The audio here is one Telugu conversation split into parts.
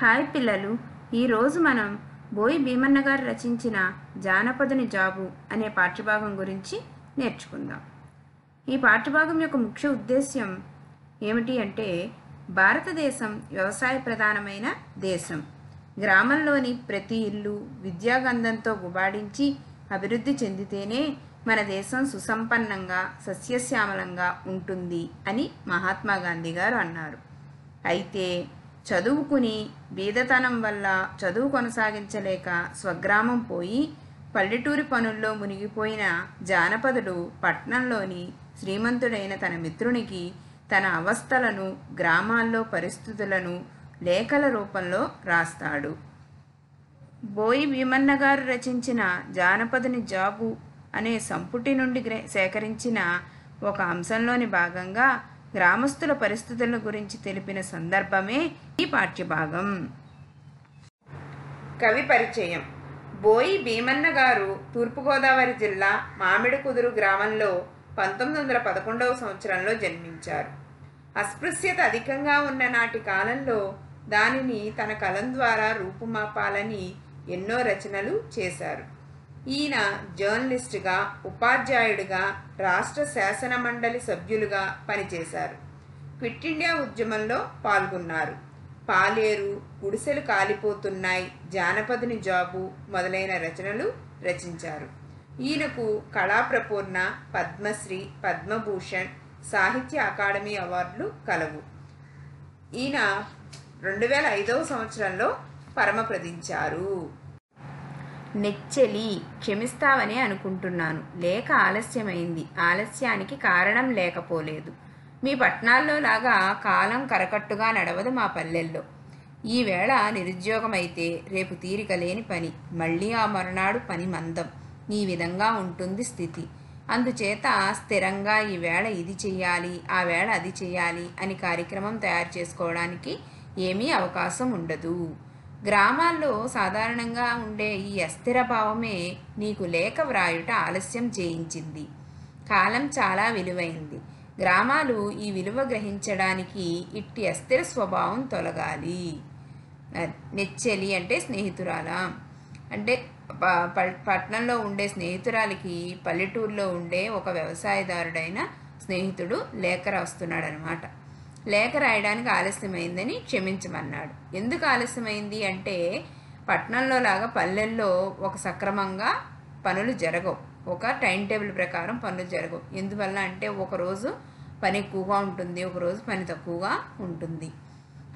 హాయ్ పిల్లలు. ఈరోజు మనం బోయి భీమన్న గారు రచించిన జానపదుని జాబు అనే పాఠ్యభాగం గురించి నేర్చుకుందాం. ఈ పాఠ్యభాగం యొక్క ముఖ్య ఉద్దేశ్యం ఏమిటి అంటే భారతదేశం వ్యవసాయ ప్రధానమైన దేశం. గ్రామంలోని ప్రతి ఇల్లు విద్యాగంధంతో గుబాడించి అభివృద్ధి చెందితేనే మన దేశం సుసంపన్నంగా సస్యశ్యామలంగా ఉంటుంది అని మహాత్మా గాంధీ గారు అన్నారు. అయితే చదువుకుని బీదతనం వల్ల చదువు కొనసాగించలేక స్వగ్రామం పోయి పల్లెటూరి పనుల్లో మునిగిపోయిన జానపదుడు పట్నంలోని శ్రీమంతుడైన తన మిత్రునికి తన అవస్థలను గ్రామాల్లో పరిస్థితులను లేఖల రూపంలో రాస్తాడు. బోయి భీమన్న గారు రచించిన జానపదుని జాబు అనే సంపుటి నుండి సేకరించిన ఒక అంశంలోని భాగంగా గ్రామస్తుల పరిస్థితుల గురించి తెలిపిన సందర్భమే ఈ పాఠ్యభాగం. కవి పరిచయం. బోయి భీమన్న గారు తూర్పుగోదావరి జిల్లా మామిడికుదురు గ్రామంలో పంతొమ్మిది వందల పదకొండవ సంవత్సరంలో జన్మించారు. అస్పృశ్యత అధికంగా ఉన్న నాటి కాలంలో దానిని తన కలం ద్వారా రూపుమాపాలని ఎన్నో రచనలు చేశారు. ఈయన జర్నలిస్టుగా ఉపాధ్యాయుడిగా రాష్ట్ర శాసన మండలి సభ్యులుగా పనిచేశారు. క్విట్ ఇండియా ఉద్యమంలో పాల్గొన్నారు. పాలేరు గుడిసెలు కాలిపోతున్నాయి జానపదుని జాబు మొదలైన రచనలు రచించారు. ఈయనకు కళాప్రపూర్ణ పద్మశ్రీ పద్మభూషణ్ సాహిత్య అకాడమీ అవార్డులు కలవు. ఈయన రెండు వేల ఐదవ సంవత్సరంలో పరమప్రదించారు నెచ్చెలి క్షమిస్తావనే అనుకుంటున్నాను. లేక ఆలస్యమైంది. ఆలస్యానికి కారణం లేకపోలేదు. మీ పట్టణాల్లో లాగా కాలం కరకట్టుగా నడవదు మా పల్లెల్లో. ఈవేళ నిరుద్యోగమైతే రేపు తీరిక లేని పని. మళ్ళీ ఆ మరునాడు పని మందం. ఈ విధంగా ఉంటుంది స్థితి. అందుచేత స్థిరంగా ఈ వేళ ఇది చెయ్యాలి ఆ వేళ అది చెయ్యాలి అని కార్యక్రమం తయారు చేసుకోవడానికి ఏమీ అవకాశం ఉండదు. గ్రామాల్లో సాధారణంగా ఉండే ఈ అస్థిర భావమే నీకు లేఖ వ్రాయుట ఆలస్యం చేయించింది కాలం చాలా విలువైంది. గ్రామాలు ఈ విలువ గ్రహించడానికి ఇట్టి అస్థిర స్వభావం తొలగాలి. నెచ్చెలి అంటే స్నేహితురాల? అంటే ప- ప- పట్టణంలో ఉండే స్నేహితురాలికి పల్లెటూరులో ఉండే ఒక వ్యవసాయదారుడైన స్నేహితుడు లేఖ రాస్తున్నాడనమాట. అనమాట లేఖ రాయడానికి ఆలస్యమైందని క్షమించమన్నాడు. ఎందుకు ఆలస్యమైంది అంటే పట్టణంలో లాగా పల్లెల్లో ఒక సక్రమంగా పనులు జరగవు. ఒక టైం టేబుల్ ప్రకారం పనులు జరగవు. ఎందువల్ల అంటే ఒకరోజు పని ఎక్కువగా ఉంటుంది ఒక రోజు పని తక్కువగా ఉంటుంది.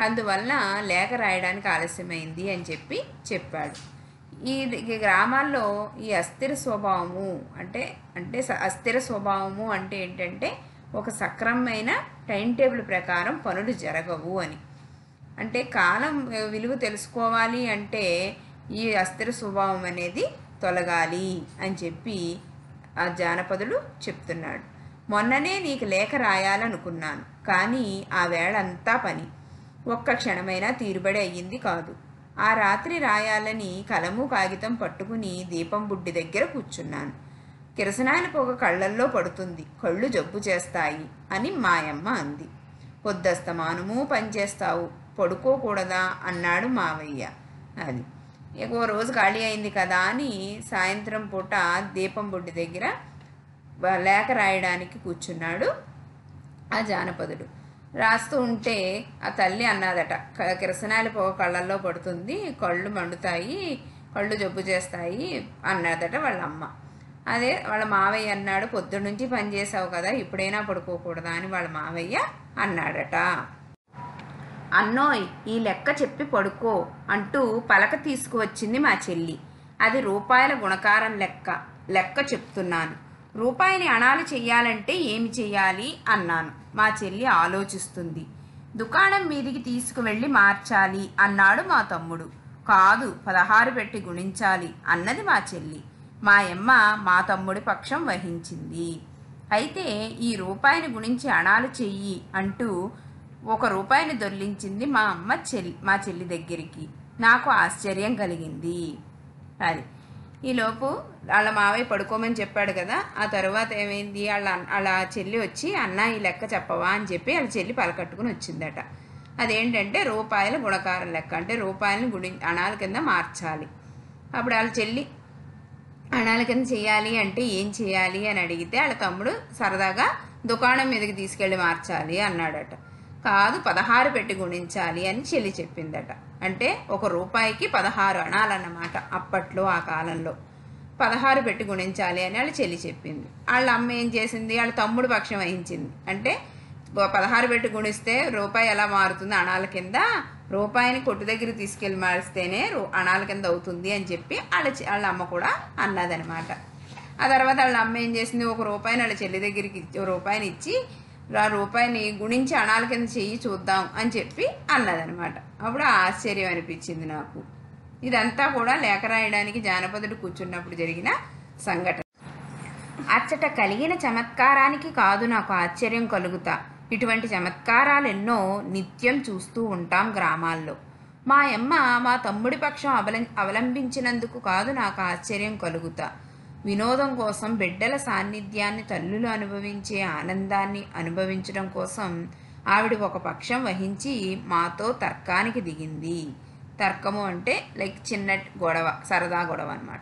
అందువల్ల లేఖ రాయడానికి ఆలస్యమైంది అని చెప్పి చెప్పాడు. ఈ గ్రామాల్లో ఈ అస్థిర స్వభావము అంటే అంటే అస్థిర స్వభావము అంటే ఏంటంటే ఒక సక్రమమైన టైం టేబుల్ ప్రకారం పనులు జరగవు అని. అంటే కాలం విలువ తెలుసుకోవాలి అంటే ఈ అస్థిర స్వభావం అనేది తొలగాలి అని చెప్పి ఆ జానపదుడు చెప్తున్నాడు. మొన్ననే నీకు లేఖ రాయాలనుకున్నాను కానీ ఆ వేళంతా పని. ఒక్క క్షణమైనా తీరుబడి అయ్యింది కాదు. ఆ రాత్రి రాయాలని కలము కాగితం పట్టుకుని దీపం బుడ్డి దగ్గర కూర్చున్నాను. కిరసనాయన పొగ కళ్ళల్లో పడుతుంది. కళ్ళు జబ్బు చేస్తాయి అని మాయమ్మ అంది. పొద్దస్తమానము పనిచేస్తావు. పడుకోకూడదా? అన్నాడు మావయ్య. అది. ఇక ఓ రోజు ఖాళీ అయింది కదా అని సాయంత్రం పూట దీపం బుడ్డి దగ్గర లేఖ రాయడానికి కూర్చున్నాడు ఆ జానపదుడు. రాస్తూ ఉంటే ఆ తల్లి అన్నదట కిరసనాయల పొగ కళ్ళల్లో పడుతుంది. కళ్ళు మండుతాయి. కళ్ళు జబ్బు చేస్తాయి అన్నదట వాళ్ళ అమ్మ అదే వాళ్ళ మావయ్య అన్నాడు పొద్దున్నుంచి పని చేసావు కదా ఇప్పుడైనా పడుకోకూడదా? అని వాళ్ళ మావయ్య అన్నాడట. అన్నోయ్ ఈ లెక్క చెప్పి పడుకో అంటూ పలక తీసుకువచ్చింది మా చెల్లి. అది రూపాయల గుణకారం లెక్క లెక్క చెప్తున్నాను. రూపాయిని అణాలు చెయ్యాలంటే ఏమి చెయ్యాలి? అన్నాను. మా చెల్లి ఆలోచిస్తుంది. దుకాణం మీదికి తీసుకువెళ్ళి మార్చాలి అన్నాడు మా తమ్ముడు. కాదు పదహారు పెట్టి గుణించాలి అన్నది మా చెల్లి. మా యమ్మ మా తమ్ముడి పక్షం వహించింది. అయితే ఈ రూపాయిని గుణించి అణాలు చెయ్యి అంటూ ఒక రూపాయిని దొర్లించింది మా అమ్మ చెల్లి మా చెల్లి దగ్గరికి. నాకు ఆశ్చర్యం కలిగింది. అది. ఈలోపు వాళ్ళ మావయ్య పడుకోమని చెప్పాడు కదా ఆ తర్వాత ఏమైంది? వాళ్ళ వాళ్ళ చెల్లి వచ్చి అన్న ఈ లెక్క చెప్పవా? అని చెప్పి వాళ్ళ చెల్లి పలకట్టుకుని వచ్చిందట. అదేంటంటే రూపాయల గుణకారం లెక్క అంటే రూపాయలని గుణి అణాల కింద మార్చాలి. అప్పుడు వాళ్ళ చెల్లి అణాల కింద చేయాలి అంటే ఏం చేయాలి అని అడిగితే వాళ్ళ తమ్ముడు సరదాగా దుకాణం మీదకి తీసుకెళ్ళి మార్చాలి అన్నాడట. కాదు పదహారు పెట్టి గుణించాలి అని చెల్లి చెప్పిందట. అంటే ఒక రూపాయికి పదహారు అనాలన్నమాట అప్పట్లో ఆ కాలంలో. పదహారు పెట్టి గుణించాలి అని వాళ్ళ చెల్లి చెప్పింది. వాళ్ళ అమ్మ ఏం చేసింది? వాళ్ళ తమ్ముడు పక్షం వహించింది. అంటే పదహారు పెట్టి గుణిస్తే రూపాయి ఎలా మారుతుంది? అణాల కింద రూపాయిని కొట్టు దగ్గర తీసుకెళ్ళి మారిస్తేనే రూ అణాల కింద అవుతుంది అని చెప్పి వాళ్ళ వాళ్ళ అమ్మ కూడా అన్నదనమాట. ఆ తర్వాత వాళ్ళ అమ్మ ఏం చేసింది? ఒక రూపాయిని వాళ్ళ చెల్లి దగ్గరికి ఒక రూపాయిని ఇచ్చి ఆ రూపాయిని గుణించి అణాల కింద చెయ్యి చూద్దాం అని చెప్పి అన్నదనమాట. అప్పుడు ఆశ్చర్యం అనిపించింది నాకు. ఇదంతా కూడా లేఖ రాయడానికి జానపదుడు కూర్చున్నప్పుడు జరిగిన సంఘటన. అచ్చట కలిగిన చమత్కారానికి కాదు నాకు ఆశ్చర్యం కలుగుతా. ఇటువంటి చమత్కారాలు ఎన్నో నిత్యం చూస్తూ ఉంటాం గ్రామాల్లో. మా అమ్మ మా తమ్ముడి పక్షం అవలం అవలంబించినందుకు కాదు నాకు ఆశ్చర్యం కలుగుతా. వినోదం కోసం బిడ్డల సాన్నిధ్యాన్ని తల్లులు అనుభవించే ఆనందాన్ని అనుభవించడం కోసం ఆవిడ ఒక పక్షం వహించి మాతో తర్కానికి దిగింది. తర్కము అంటే లైక్ చిన్న గొడవ సరదా గొడవ అన్నమాట.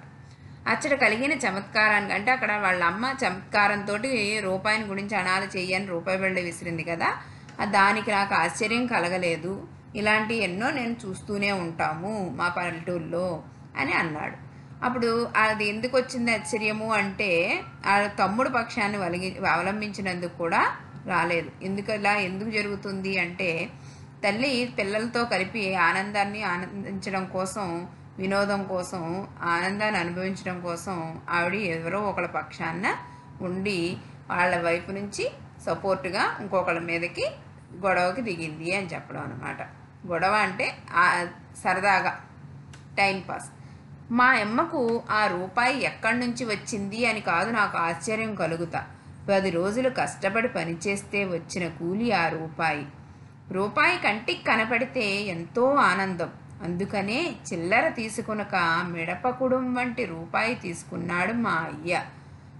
అచ్చట కలిగిన చమత్కారానికి అంటే అక్కడ వాళ్ళ అమ్మ చమత్కారంతో రూపాయిని గురించి అనాలు చెయ్యని రూపాయి బిళ్ళ విసిరింది కదా ఆ దానికి నాకు ఆశ్చర్యం కలగలేదు. ఇలాంటి ఎన్నో నేను చూస్తూనే ఉంటాము మా పల్లెటూరులో అని అన్నాడు. అప్పుడు అది ఎందుకు వచ్చింది ఆశ్చర్యము అంటే ఆ తమ్ముడు పక్షాన్ని వలిగి అవలంబించినందుకు కూడా రాలేదు. ఎందుకు ఇలా ఎందుకు జరుగుతుంది అంటే తల్లి పిల్లలతో కలిపి ఆనందాన్ని ఆనందించడం కోసం వినోదం కోసం ఆనందాన్ని అనుభవించడం కోసం ఆవిడ ఎవరో ఒకళ్ళ పక్షాన ఉండి వాళ్ళ వైపు నుంచి సపోర్ట్గా ఇంకొకళ్ళ మీదకి గొడవకి దిగింది అని చెప్పడం అనమాట గొడవ అంటే సరదాగా టైంపాస్ మా అమ్మకు ఆ రూపాయి ఎక్కడి నుంచి వచ్చింది అని కాదు నాకు ఆశ్చర్యం కలుగుతా. పది రోజులు కష్టపడి పనిచేస్తే వచ్చిన కూలి ఆ రూపాయి. రూపాయి కంటికి కనపడితే ఎంతో ఆనందం. అందుకనే చిల్లర తీసుకునక మిడపకుడుం వంటి రూపాయి తీసుకున్నాడు మా అయ్య.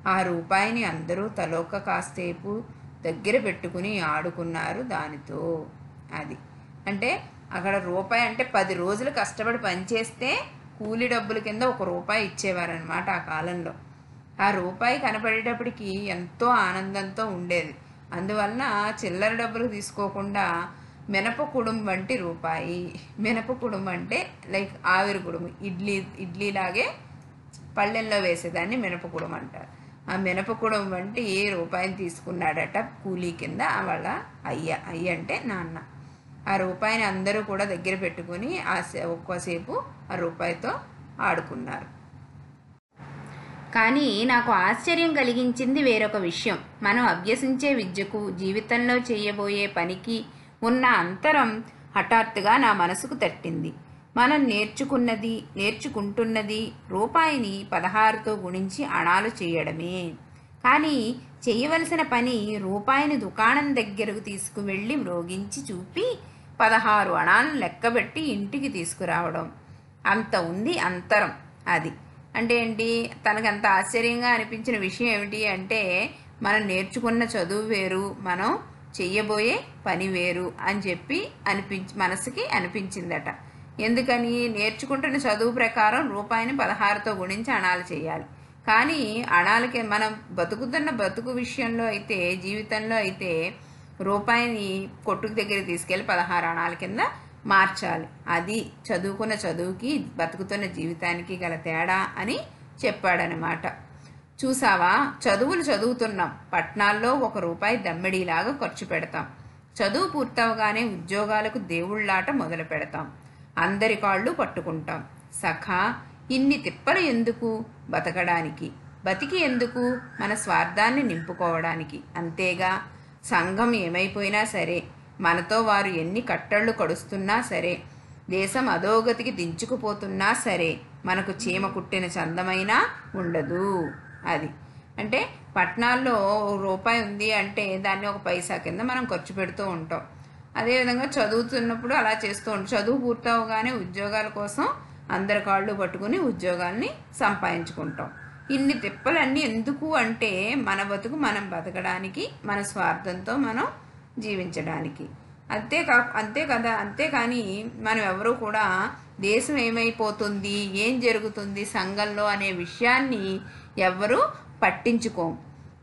ఆ రూపాయిని అందరూ తలోక కాసేపు దగ్గర పెట్టుకుని ఆడుకున్నారు దానితో. అది అంటే అక్కడ రూపాయి అంటే పది రోజులు కష్టపడి పనిచేస్తే కూలి డబ్బుల కింద ఒక రూపాయి ఇచ్చేవారనమాట ఆ కాలంలో. ఆ రూపాయి కనపడేటప్పటికి ఎంతో ఆనందంతో ఉండేది. అందువలన చిల్లర డబ్బులు తీసుకోకుండా మినపకుడుం వంటి రూపాయి. మినపకుడుం అంటే లైక్ ఆవిరి కుడుము ఇడ్లీ ఇడ్లీలాగే పళ్ళెల్లో వేసేదాన్ని మినపకుడుం అంటారు. ఆ మినపకుడుం వంటి ఏ రూపాయిని తీసుకున్నాడట కూలీ కింద వాళ్ళ అయ్య. అయ్య అంటే నాన్న. ఆ రూపాయిని అందరూ కూడా దగ్గర పెట్టుకుని ఆ సే- ఆ రూపాయితో ఆడుకున్నారు. కానీ నాకు ఆశ్చర్యం కలిగించింది వేరొక విషయం. మనం అభ్యసించే విద్యకు జీవితంలో చేయబోయే పనికి ఉన్న అంతరం హఠాత్తుగా నా మనసుకు తట్టింది. మనం నేర్చుకున్నది నేర్చుకుంటున్నది రూపాయిని పదహారుతో గుణించి అణాలు చేయడమే. కానీ చేయవలసిన పని రూపాయిని దుకాణం దగ్గరకు తీసుకువెళ్ళి మ్రోగించి చూపి పదహారు అణాలను లెక్కబెట్టి ఇంటికి తీసుకురావడం. అంత ఉంది అంతరం అది. అంటే ఏంటి? తనకంత ఆశ్చర్యంగా అనిపించిన విషయం ఏమిటి అంటే మనం నేర్చుకున్న చదువు వేరు మనం చెయ్యబోయే పని వేరు అని చెప్పి అనిపించి మనసుకి అనిపించిందట. ఎందుకని? నేర్చుకుంటున్న చదువు ప్రకారం రూపాయిని పదహారుతో గుణించి అణాలు చేయాలి. కానీ అణాలకి మనం బతుకుతున్న బతుకు విషయంలో అయితే జీవితంలో అయితే రూపాయిని కొట్టుకు దగ్గర తీసుకెళ్ళి పదహారు అణాల కింద మార్చాలి. అది చదువుకున్న చదువుకి బతుకుతున్న జీవితానికి గల తేడా అని చెప్పాడనమాట చూసావా? చదువులు చదువుతున్నాం. పట్నాల్లో ఒక రూపాయి దమ్మిడీలాగా ఖర్చు పెడతాం. చదువు పూర్తవగానే ఉద్యోగాలకు దేవుళ్ళాట మొదలు పెడతాం. అందరి కాళ్ళు పట్టుకుంటాం. సఖా ఇన్ని తిప్పలు ఎందుకు? బతకడానికి. బతికి ఎందుకు? మన స్వార్థాన్ని నింపుకోవడానికి. అంతేగా? సంఘం ఏమైపోయినా సరే మనతో వారు ఎన్ని కట్టళ్ళు కడుస్తున్నా సరే దేశం అధోగతికి దించుకుపోతున్నా సరే మనకు చీమ కుట్టిన చందమైనా ఉండదు. అది. అంటే పట్టణాల్లో రూపాయి ఉంది అంటే దాన్ని ఒక పైసా కింద మనం ఖర్చు పెడుతూ ఉంటాం. అదేవిధంగా చదువుతున్నప్పుడు అలా చేస్తూ ఉంటాం. చదువు పూర్తవగానే ఉద్యోగాల కోసం అందరి కాళ్ళు పట్టుకుని ఉద్యోగాల్ని సంపాదించుకుంటాం. ఇన్ని తిప్పలన్నీ ఎందుకు అంటే మన బతుకు మనం బతకడానికి మన స్వార్థంతో మనం జీవించడానికి. అంతేకా అంతే కదా అంతేకాని మనం ఎవరు కూడా దేశం ఏమైపోతుంది ఏం జరుగుతుంది సంఘంలో అనే విషయాన్ని ఎవ్వరూ పట్టించుకోం.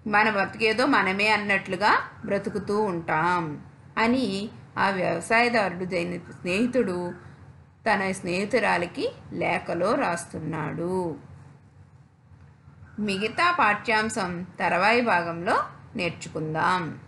మన బ్రతికేదో మనమే అన్నట్లుగా బ్రతుకుతూ ఉంటాం. అని ఆ వ్యవసాయదారుడు జైన స్నేహితుడు తన స్నేహితురాలికి లేఖలో రాస్తున్నాడు. మిగతా పాఠ్యాంశం తర్వాయి భాగంలో నేర్చుకుందాం.